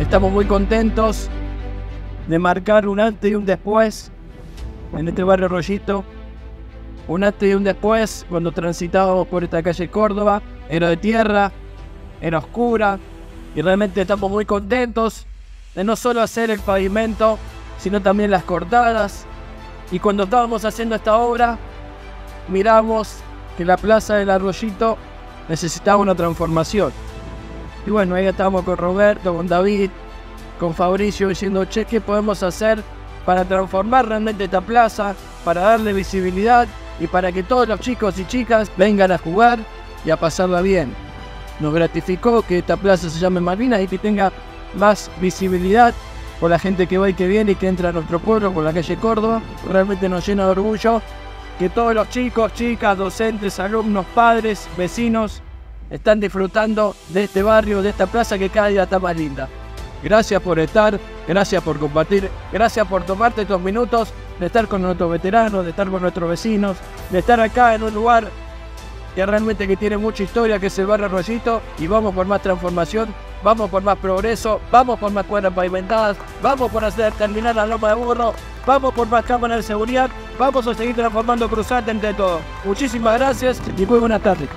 estamos muy contentos de marcar un antes y un después en este barrio Rollito. Un antes y un después cuando transitábamos por esta calle Córdoba. Era de tierra, era oscura y realmente estamos muy contentos de no solo hacer el pavimento, sino también las cortadas. Y cuando estábamos haciendo esta obra, miramos que la plaza del Arroyito necesitaba una transformación. Y bueno, ahí estábamos con Roberto, con David, con Fabricio diciendo, che, ¿qué podemos hacer para transformar realmente esta plaza, para darle visibilidad y para que todos los chicos y chicas vengan a jugar y a pasarla bien? Nos gratificó que esta plaza se llame Malvinas y que tenga más visibilidad por la gente que va y que viene y que entra a nuestro pueblo por la calle Córdoba. Realmente nos llena de orgullo que todos los chicos, chicas, docentes, alumnos, padres, vecinos están disfrutando de este barrio, de esta plaza que cada día está más linda. Gracias por estar, gracias por compartir, gracias por tomarte estos minutos de estar con nuestros veteranos, de estar con nuestros vecinos, de estar acá en un lugar que realmente que tiene mucha historia, que es el barrio Arroyito, y vamos por más transformación, vamos por más progreso, vamos por más cuadras pavimentadas, vamos por hacer terminar la loma de burro, vamos por más cámaras de seguridad, vamos a seguir transformando Cruzate entre todos. Muchísimas gracias y muy buenas tardes.